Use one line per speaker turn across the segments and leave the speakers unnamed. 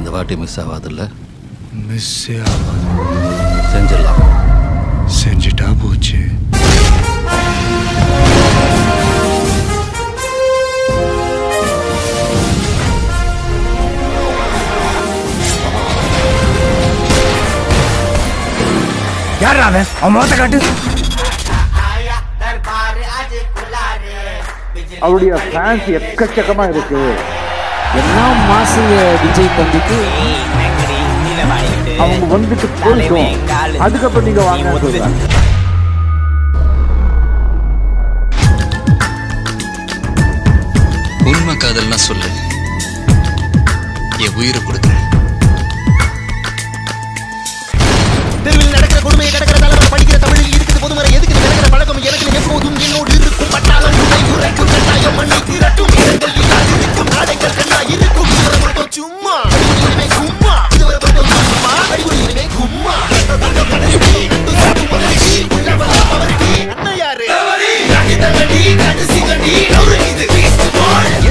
இந்த வாட்டி மிஸ் ஆகாதுல்ல?
மிஸ்ஸே ஆகாது.
செஞ்சிடலாம்.
செஞ்சுட்டா போச்சு.
யார் அவன்? அவன் முகத்தை காட்டு.
அவருடைய ஃபேன்ஸ் எக்கச்சக்கமா இருக்கு.
என்ன மாசுங்க விஜய் தம்பிக்கு.
அவங்க வந்துட்டு போயிட்டோம். அதுக்கப்புறம் நீங்க வாங்க
உண்மை காதல்னா சொல்லு. என் உயிரை கொடுக்குறேன்.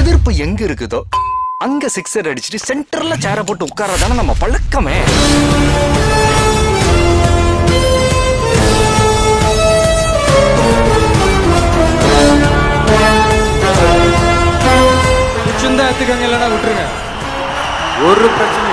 எதிர்ப்பு எங்க இருக்குதோ அங்க சிக்ஸர் அடிச்சுட்டு சென்டர்ல சேர போட்டு உட்காரதானே நம்ம பழக்கமே.
எடுத்துக்கங்க இல்லைன்னா விட்டுருங்க.
ஒரு பிரச்சனை